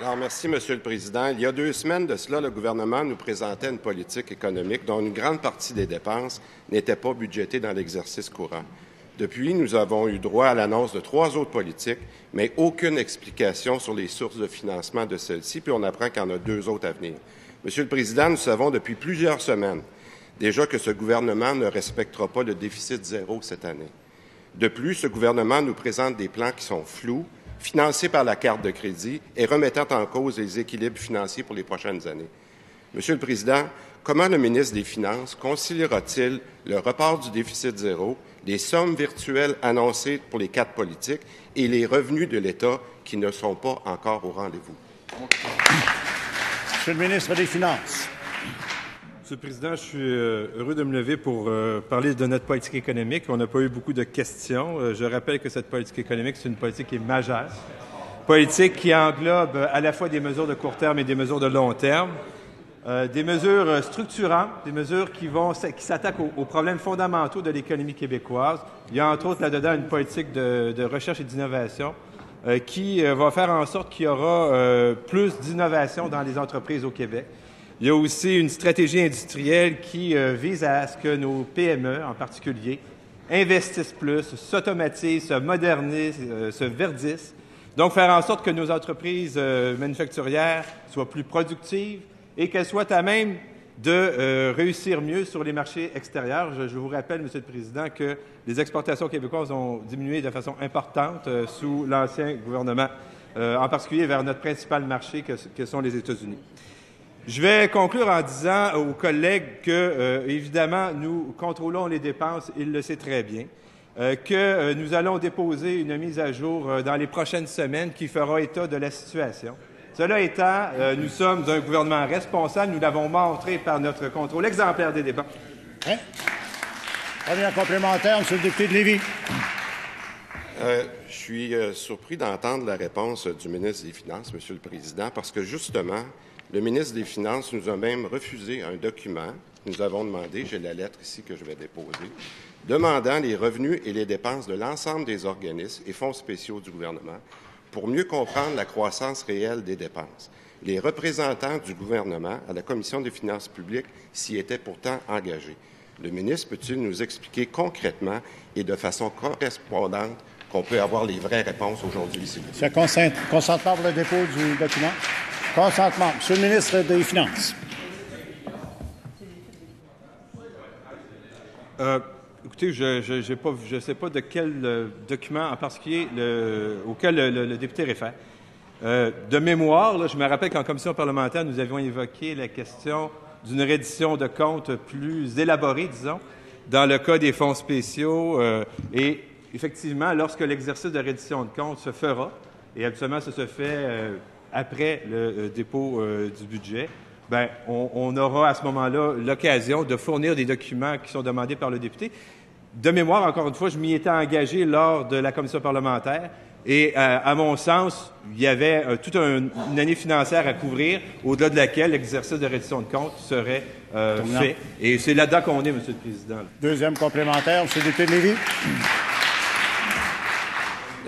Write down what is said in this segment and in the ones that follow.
Alors, merci, Monsieur le Président. Il y a deux semaines de cela, le gouvernement nous présentait une politique économique dont une grande partie des dépenses n'était pas budgétée dans l'exercice courant. Depuis, nous avons eu droit à l'annonce de trois autres politiques, mais aucune explication sur les sources de financement de celles-ci, puis on apprend qu'il y en a deux autres à venir. Monsieur le Président, nous savons depuis plusieurs semaines déjà que ce gouvernement ne respectera pas le déficit zéro cette année. De plus, ce gouvernement nous présente des plans qui sont flous, financés par la carte de crédit et remettant en cause les équilibres financiers pour les prochaines années. Monsieur le Président, comment le ministre des Finances conciliera-t-il le report du déficit zéro, les sommes virtuelles annoncées pour les quatre politiques et les revenus de l'État qui ne sont pas encore au rendez-vous? Monsieur le ministre des Finances. Monsieur le Président, je suis euh, heureux de me lever pour euh, parler de notre politique économique. On n'a pas eu beaucoup de questions. Euh, je rappelle que cette politique économique, c'est une politique qui est majeure. Politique qui englobe à la fois des mesures de court terme et des mesures de long terme. des mesures structurantes, des mesures qui, vont, qui s'attaquent aux, problèmes fondamentaux de l'économie québécoise. Il y a entre autres là-dedans une politique de, de recherche et d'innovation qui va faire en sorte qu'il y aura plus d'innovation dans les entreprises au Québec. Il y a aussi une stratégie industrielle qui euh, vise à ce que nos PME, en particulier, investissent plus, s'automatisent, se modernisent, euh, se verdissent. Donc, faire en sorte que nos entreprises euh, manufacturières soient plus productives et qu'elles soient à même de réussir mieux sur les marchés extérieurs. Je, vous rappelle, Monsieur le Président, que les exportations québécoises ont diminué de façon importante sous l'ancien gouvernement, en particulier vers notre principal marché que sont les États-Unis. Je vais conclure en disant aux collègues que, euh, évidemment, nous contrôlons les dépenses, il le sait très bien, euh, que euh, nous allons déposer une mise à jour dans les prochaines semaines qui fera état de la situation. Cela étant, nous sommes un gouvernement responsable, nous l'avons montré par notre contrôle exemplaire des dépenses. Hein? Premier complémentaire, M. le député de Lévis. je suis surpris d'entendre la réponse du ministre des Finances, Monsieur le Président, parce que justement, le ministre des Finances nous a même refusé un document. Nous avons demandé, j'ai la lettre ici que je vais déposer, demandant les revenus et les dépenses de l'ensemble des organismes et fonds spéciaux du gouvernement pour mieux comprendre la croissance réelle des dépenses. Les représentants du gouvernement à la Commission des finances publiques s'y étaient pourtant engagés. Le ministre peut-il nous expliquer concrètement et de façon correspondante qu'on peut avoir les vraies réponses aujourd'hui ici? C'est consentement pour le dépôt du document? Consentement. Monsieur le ministre des Finances. Euh, écoutez, je ne sais pas de quel euh, document en particulier auquel le, député réfère. Euh, de mémoire, je me rappelle qu'en commission parlementaire, nous avions évoqué la question d'une reddition de comptes plus élaborée, disons, dans le cas des fonds spéciaux. et effectivement, lorsque l'exercice de reddition de comptes se fera, et habituellement, ça se fait après le euh, dépôt euh, du budget, ben, on, aura à ce moment-là l'occasion de fournir des documents qui sont demandés par le député. De mémoire, encore une fois, je m'y étais engagé lors de la commission parlementaire. Et euh, à mon sens, il y avait toute une année financière à couvrir, au-delà de laquelle l'exercice de reddition de compte serait fait. Et c'est là-dedans qu'on est, Monsieur le Président. Deuxième complémentaire, M. le député de Lévis.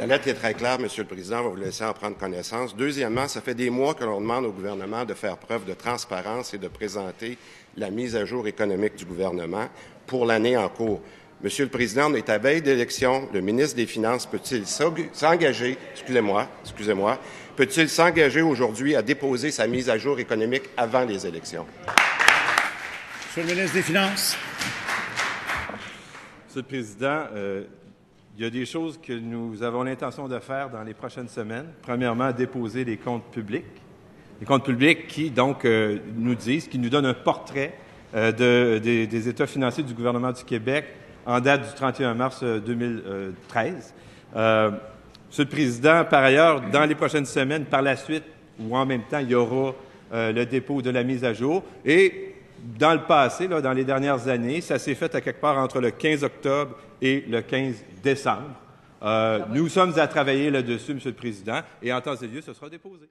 La lettre est très claire, Monsieur le Président. On va vous laisser en prendre connaissance. Deuxièmement, ça fait des mois que l'on demande au gouvernement de faire preuve de transparence et de présenter la mise à jour économique du gouvernement pour l'année en cours. Monsieur le Président, on est à veille d'élection. Le ministre des Finances peut-il s'engager, excusez-moi, excusez-moi, peut-il s'engager aujourd'hui à déposer sa mise à jour économique avant les élections? Monsieur le ministre des Finances. Monsieur le Président, euh, il y a des choses que nous avons l'intention de faire dans les prochaines semaines. Premièrement, déposer les comptes publics. Les comptes publics qui, donc, euh, nous disent, qui nous donnent un portrait euh, des, états financiers du gouvernement du Québec en date du 31 mars 2013. Euh, Monsieur le Président, par ailleurs, dans les prochaines semaines, par la suite, ou en même temps, il y aura le dépôt de la mise à jour. Et dans le passé, dans les dernières années, ça s'est fait à quelque part entre le 15 octobre et le 15 décembre. Euh, nous sommes à travailler là-dessus, Monsieur le Président, et en temps et lieu, ce sera déposé.